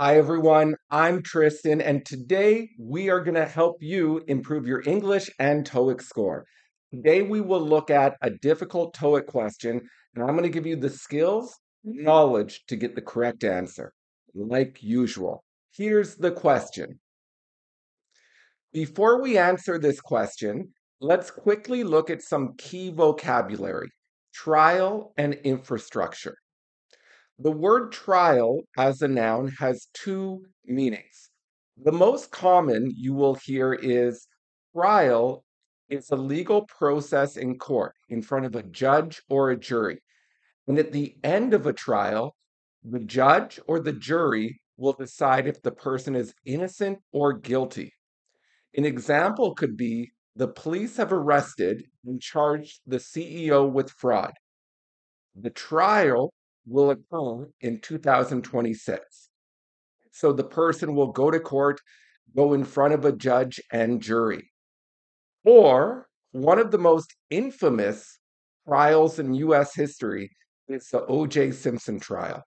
Hi, everyone. I'm Tristan, and today we are going to help you improve your English and TOEIC score. Today we will look at a difficult TOEIC question, and I'm going to give you the skills, mm-hmm. knowledge to get the correct answer, like usual. Here's the question. Before we answer this question, let's quickly look at some key vocabulary trial and infrastructure. The word trial as a noun has two meanings. The most common you will hear is trial is a legal process in court in front of a judge or a jury. And at the end of a trial, the judge or the jury will decide if the person is innocent or guilty. An example could be the police have arrested and charged the CEO with fraud. The trial will occur in 2026. So the person will go to court, go in front of a judge and jury. Or one of the most infamous trials in US history is the O.J. Simpson trial.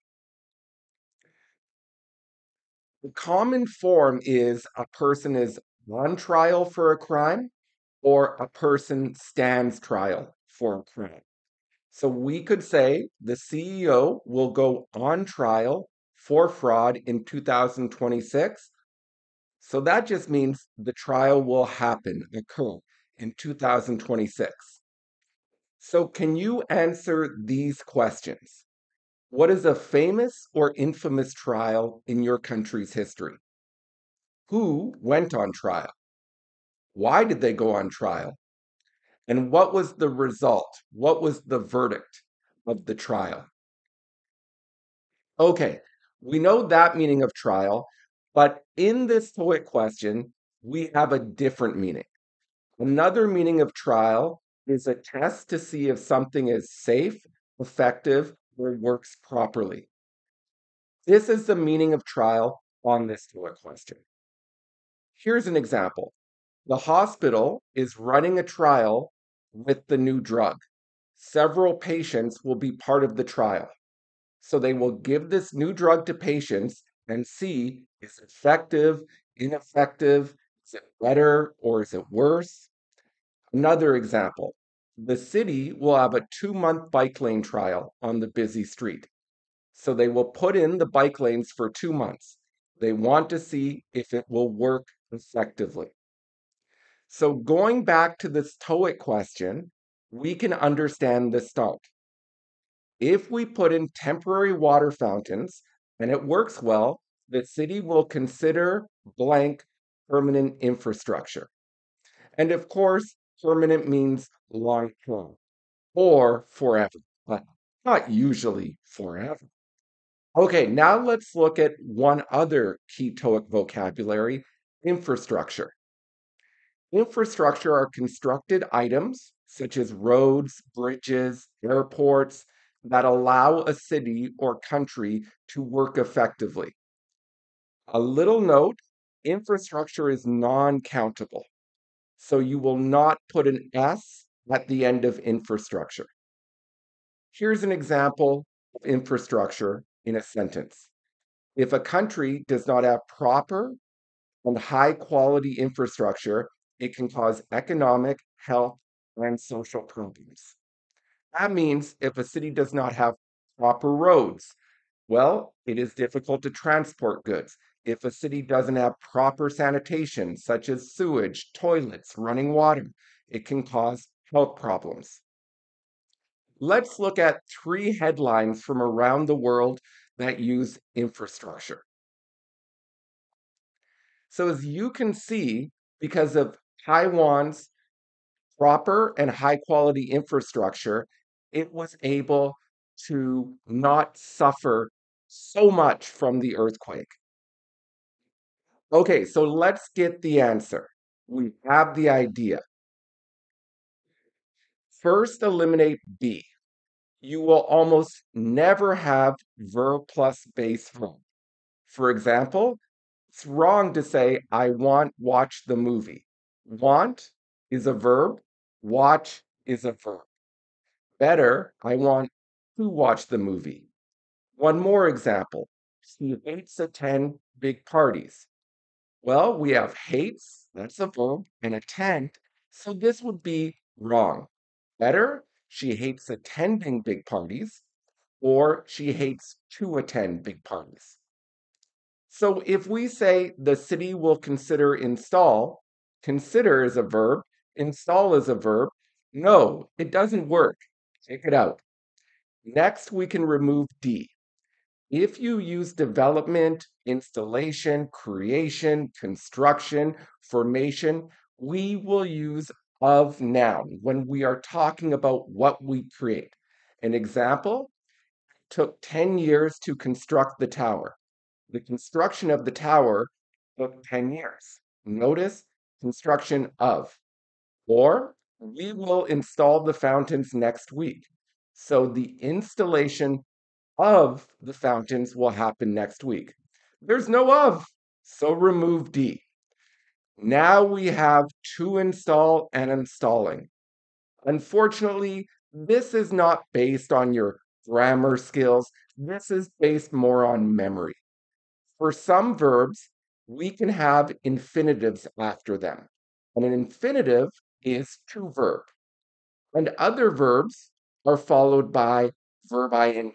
The common form is a person is on trial for a crime or a person stands trial for a crime. So we could say the CEO will go on trial for fraud in 2026. So that just means the trial will happen, occur in 2026. So can you answer these questions? What is a famous or infamous trial in your country's history? Who went on trial? Why did they go on trial? And what was the result? What was the verdict of the trial? Okay, we know that meaning of trial, but in this TOEIC question, we have a different meaning. Another meaning of trial is a test to see if something is safe, effective, or works properly. This is the meaning of trial on this TOEIC question. Here's an example. The hospital is running a trial with the new drug. Several patients will be part of the trial. So they will give this new drug to patients and see is it effective, ineffective, is it better or is it worse? Another example the city will have a two month bike lane trial on the busy street. So they will put in the bike lanes for two months. They want to see if it will work effectively. So going back to this TOEIC question, we can understand the start. If we put in temporary water fountains and it works well, the city will consider blank permanent infrastructure. And of course, permanent means long term or forever, but not usually forever. Okay, now let's look at one other key TOEIC vocabulary infrastructure. Infrastructure are constructed items such as roads, bridges, airports that allow a city or country to work effectively. A little note infrastructure is non countable. So you will not put an S at the end of infrastructure. Here's an example of infrastructure in a sentence. If a country does not have proper and high quality infrastructure, it can cause economic, health, and social problems. That means if a city does not have proper roads, well, it is difficult to transport goods. If a city doesn't have proper sanitation, such as sewage, toilets, running water, it can cause health problems. Let's look at three headlines from around the world that use infrastructure. So, as you can see, because of Taiwan's proper and high quality infrastructure, it was able to not suffer so much from the earthquake. Okay, so let's get the answer. We have the idea. First, eliminate B. You will almost never have verb plus base verb. For example, it's wrong to say, I want watch the movie. Want is a verb, watch is a verb. Better, I want to watch the movie. One more example she hates to attend big parties. Well, we have hates, that's a verb, and attend. So this would be wrong. Better, she hates attending big parties, or she hates to attend big parties. So if we say the city will consider install, consider is a verb, install is a verb. No, it doesn't work. Take it out. Next, we can remove D. If you use development, installation, creation, construction, formation, we will use of noun when we are talking about what we create. An example took 10 years to construct the tower. The construction of the tower took 10 years. Notice construction of. Or we will install the fountains next week. So the installation of the fountains will happen next week. There's no of, so remove D. Now we have to install and installing. Unfortunately, this is not based on your grammar skills. This is based more on memory. For some verbs, we can have infinitives after them. And an infinitive is to verb. And other verbs are followed by verb ing.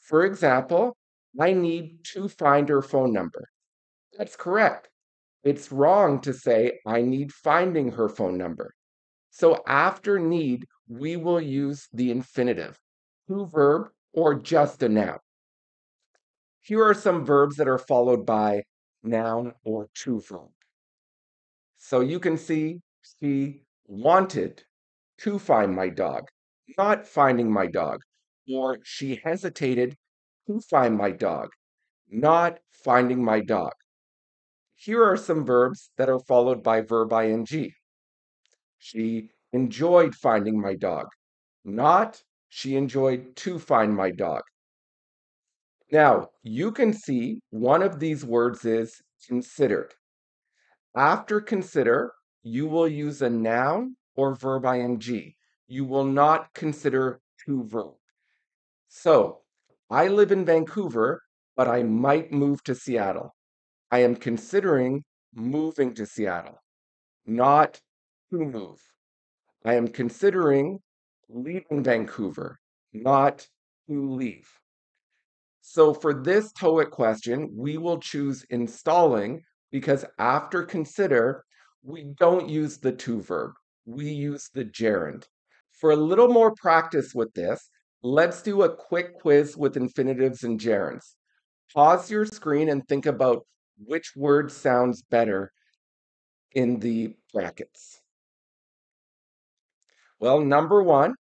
For example, I need to find her phone number. That's correct. It's wrong to say I need finding her phone number. So after need, we will use the infinitive, to verb, or just a noun. Here are some verbs that are followed by noun or to verb. So you can see she wanted to find my dog, not finding my dog, or she hesitated to find my dog, not finding my dog. Here are some verbs that are followed by verb ing. She enjoyed finding my dog, not she enjoyed to find my dog. Now, you can see one of these words is considered. After consider, you will use a noun or verb ing. You will not consider to verb. So, I live in Vancouver, but I might move to Seattle. I am considering moving to Seattle, not to move. I am considering leaving Vancouver, not to leave. So for this TOEIC question, we will choose installing because after consider, we don't use the to verb. We use the gerund. For a little more practice with this, let's do a quick quiz with infinitives and gerunds. Pause your screen and think about which word sounds better in the brackets. Well, number one,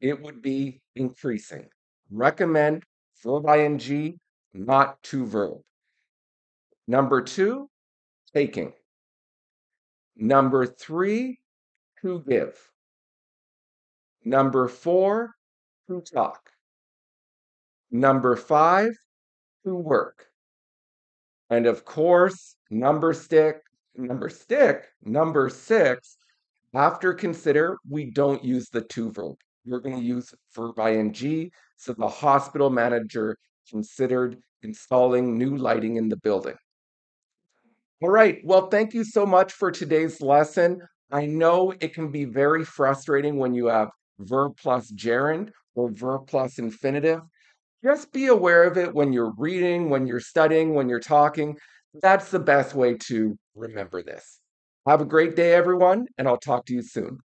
it would be increasing. Recommend verb ing, not to verb. Number two, taking. Number three, to give. Number four, to talk. Number five, to work. And of course, number stick, number stick, number six, after consider, we don't use the to verb. We're going to use verb ing so the hospital manager considered installing new lighting in the building. All right, well, thank you so much for today's lesson. I know it can be very frustrating when you have verb plus gerund or verb plus infinitive. Just be aware of it when you're reading, when you're studying, when you're talking. That's the best way to remember this. Have a great day, everyone, and I'll talk to you soon.